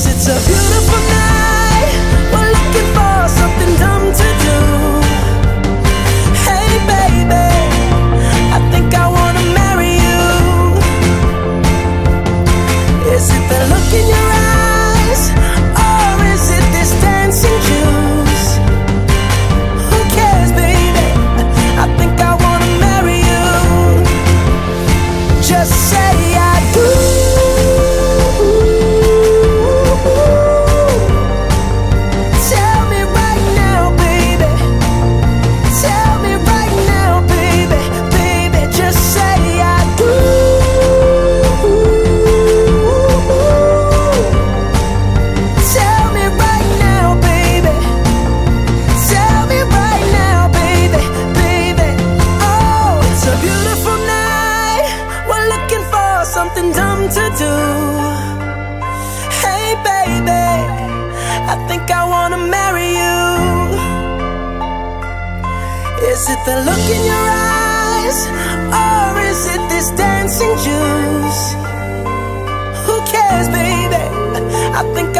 Cause it's a beautiful night. I think I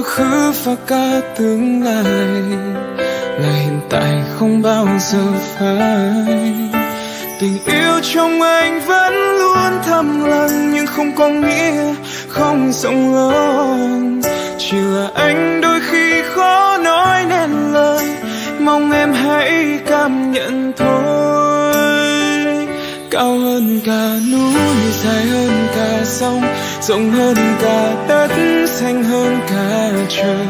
quá khứ và cả tương lai Là hiện tại không bao giờ phai. Tình yêu trong anh vẫn luôn thầm lặng Nhưng không có nghĩa không rộng lớn Chỉ là anh đôi khi khó nói nên lời. Mong em hãy cảm nhận thôi. Cao hơn cả núi, dài hơn cả sông. Rộng hơn cả đất, xanh hơn cả trời.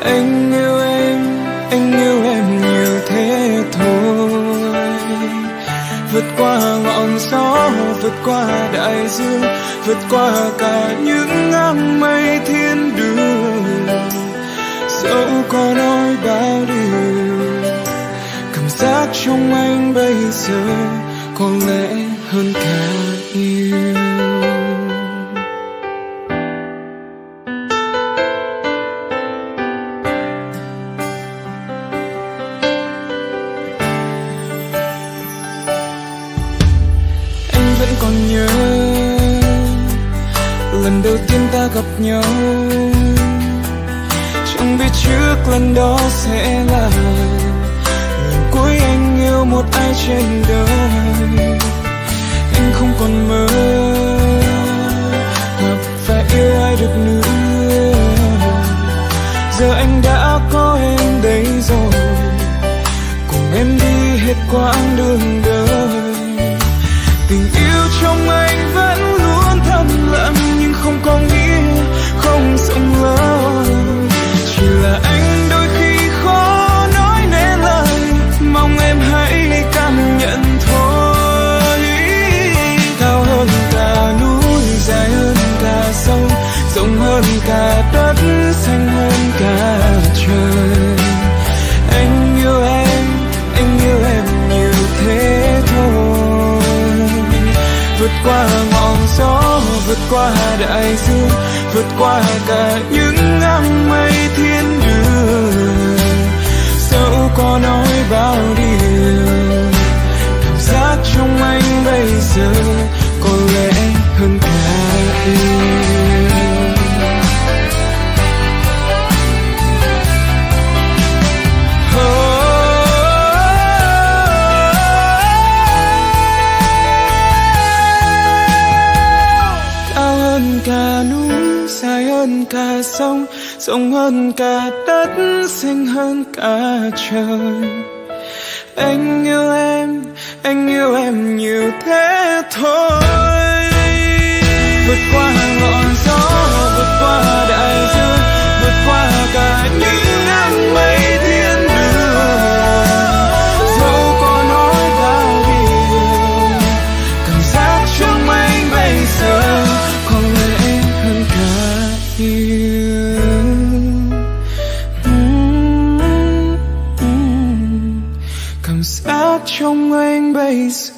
Anh yêu em, anh yêu em nhiều thế thôi. Vượt qua ngọn gió vượt qua đại dương vượt qua cả những áng mây thiên đường. Dẫu có nói bao điều cảm giác trong anh bây giờ có lẽ hơn cả yêu. Giờ anh đã có em đây rồi. Cùng em đi hết quãng đường đời qua đại dương, vượt qua cả những áng mây thiên đường. Dẫu có nói bao điều, cảm giác trong anh bây giờ có lẽ hơn cả yêu. cả sông, rộng hơn cả đất, xinh hơn cả trời. Anh yêu em, anh yêu em nhiều thế thôi. Vượt qua ngọn gió, vượt qua đại place.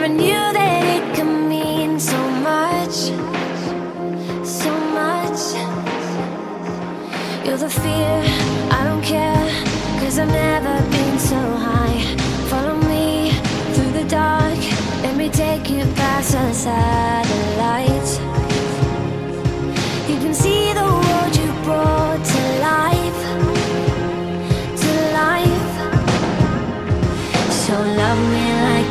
never knew that it could mean so much, so much. You're the fear, I don't care, cause I've never been so high. Follow me through the dark, let me take you past the satellite.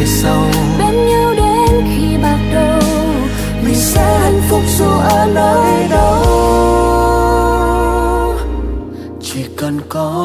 về sau. Bên nhau đến khi bạc đầu, Mình sẽ hạnh phúc dù ở nơi đâu Chỉ cần có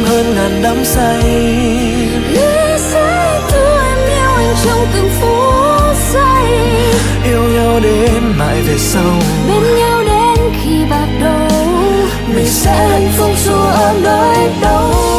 em hơn ngàn đắm say. Yes I do em yêu anh trong từng phút giây. Yêu nhau đến mãi về sau. Bên nhau đến khi bạc đầu. Mình sẽ hạnh phúc dù ở nơi đâu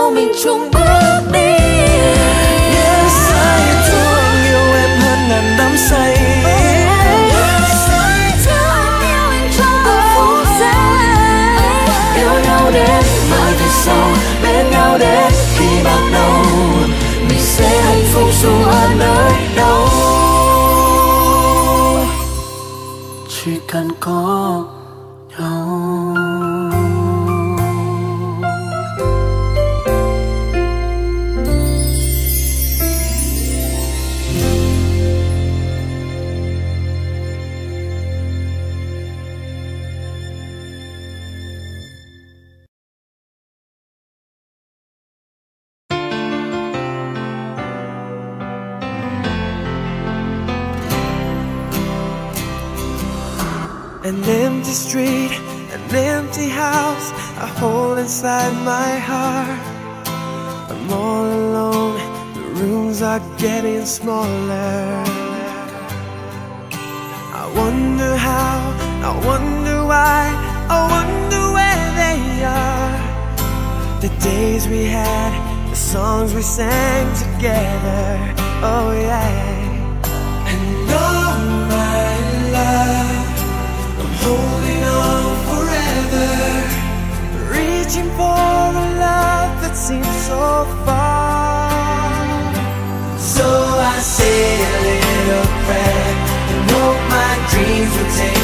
nay về sau mình chung bước đi. Yes, I do yêu em hơn ngàn đắm say. Yes, I thương yêu anh trong từng phút giây. Yêu nhau đến mãi về sau Bên nhau đến, khi bắt đầu Mình sẽ hạnh phúc dù ở nơi đâu. Chỉ cần có inside my heart. I'm all alone, the rooms are getting smaller. I wonder how, I wonder why, I wonder where they are. The days we had, the songs we sang together, oh yeah. And all my love. I'm holding reaching for a love that seems so far. So I say a little prayer And hope my dreams will take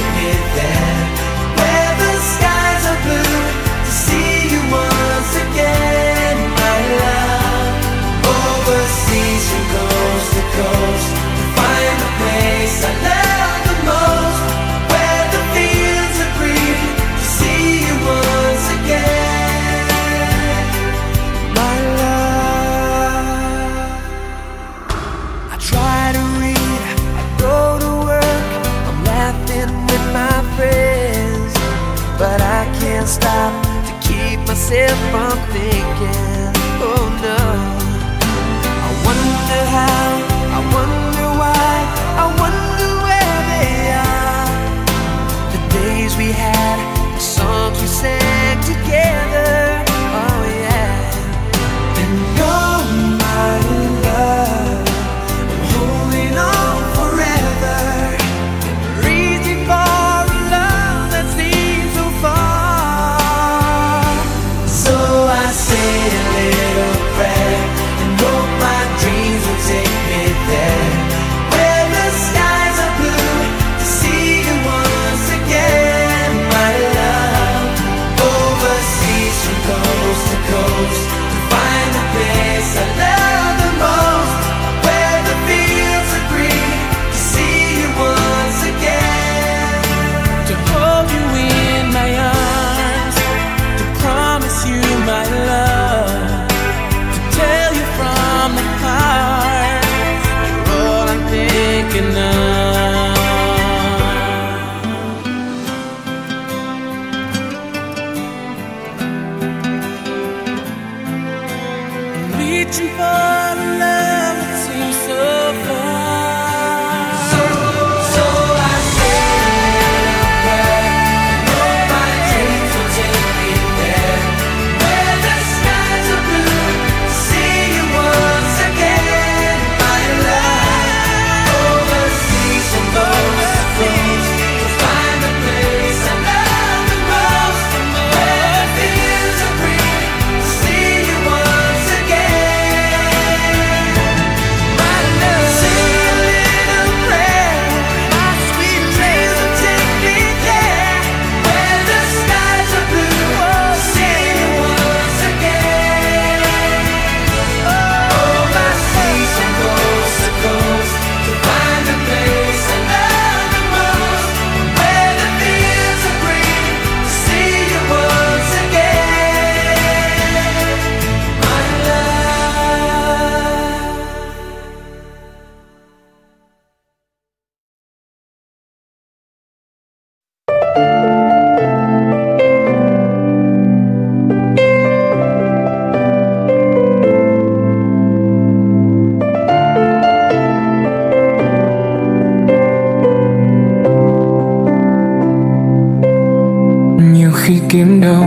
khi kiếm đâu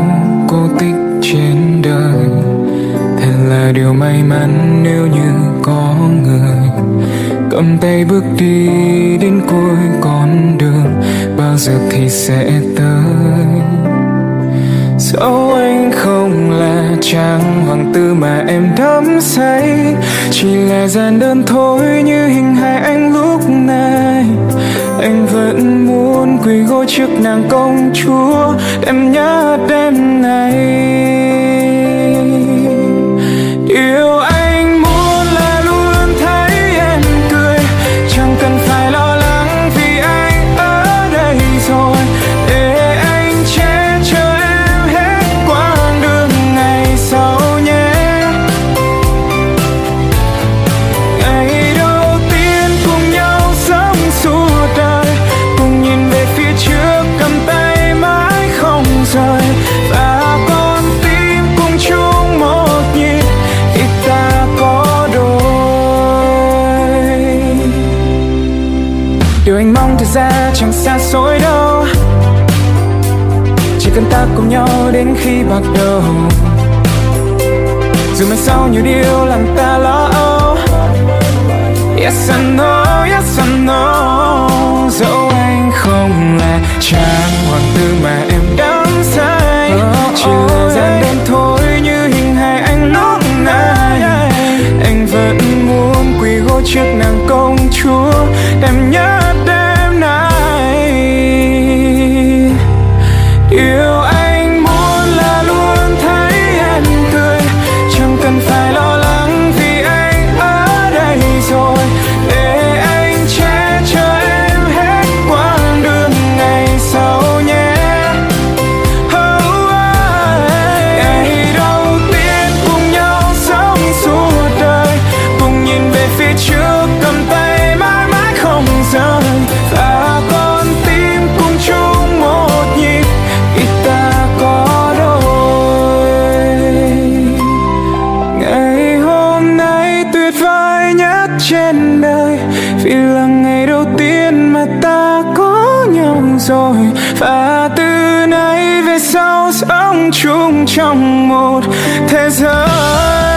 cô tích trên đời. Thật là điều may mắn nếu như có người. Cầm tay bước đi đến cuối con đường, bao giờ thì sẽ tới. Dẫu anh không là trang hoàng tử mà em đắm say, chỉ là gian đơn thôi như hình hài anh lúc này vẫn muốn quỳ gối trước nàng công chúa đêm nhớ đêm này. Yêu xa xôi đâu. Chỉ cần ta cùng nhau đến khi bạc đầu. Dù mai sau nhiều điều làm ta lo âu. Yes I know yes I know. Dẫu anh không là chàng hoàng tử mà em đắm say. Oh, chỉ oh, là gian đen thôi như hình hài anh lúc này anh vẫn muốn quỳ gối trước nàng công chúa. Em nhớ rồi. Và từ nay về sau sống chung trong một thế giới.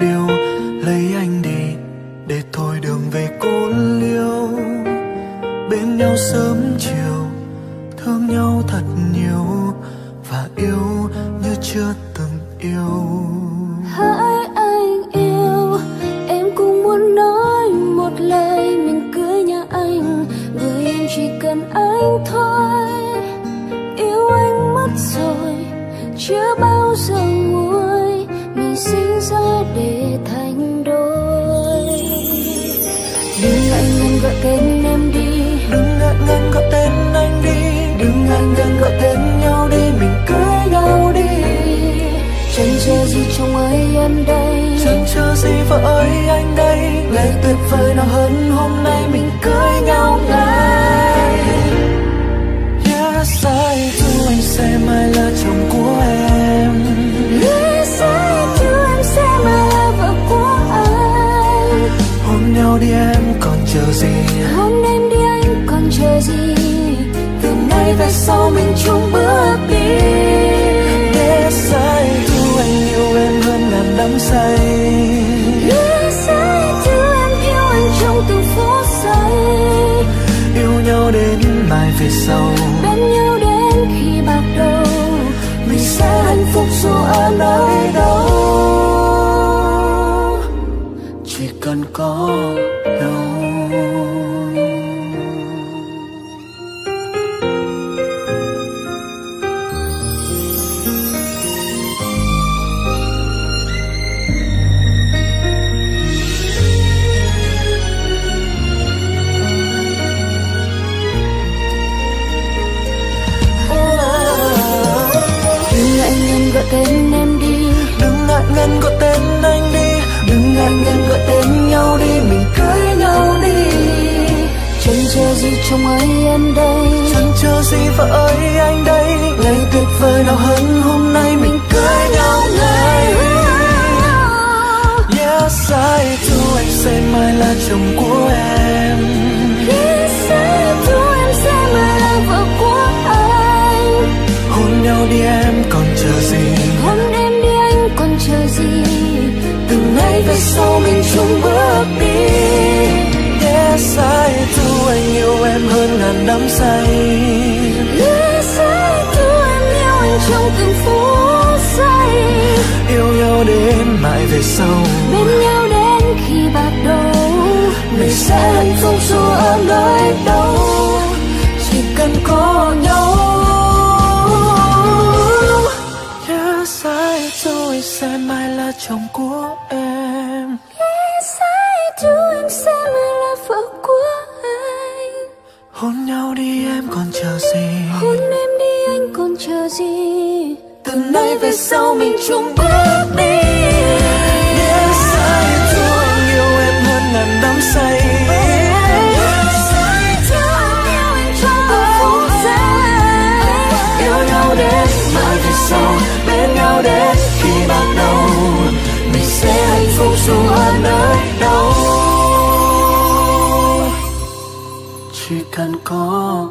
Điều lấy anh đi, để thôi đường về cô liêu. Bên nhau sớm chiều, thương nhau thật nhiều, và yêu như chưa từng yêu. Hỡi anh yêu, em cũng muốn nói một lời, mình cưới nhà anh, người em chỉ cần anh thôi trong ấy em đây. Chẳng chờ gì vợ ơi anh đây. Ngày tuyệt vời nào hơn hôm nay mình cưới nhau ngay. Yes I do anh sẽ mãi là chồng của em. Yes I do em sẽ mãi là vợ của anh. Hôn nhau đi em còn chờ gì? Hôn em đi anh còn chờ gì? Từ nay về sau mình chung bước đi về sau mình chung bước đi. Yes I do anh yêu em hơn ngàn đắm say. Yes I do em yêu anh trong từng phút giây. Yêu nhau đến mãi về sau. Bên nhau đến khi bạc đầu. Mình sẽ hạnh phúc dù ở nơi đâu sau mình chung bước đi. Yes sai do yêu em hơn ngàn đắm say. Yes I do yêu anh trong phút giây. Yêu nhau đến sau bên nhau đến khi bắt đầu mình sẽ hạnh phúc dù ở nơi đâu. Chỉ cần có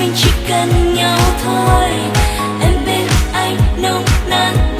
mình chỉ cần nhau thôi. Em bên anh nồng nàn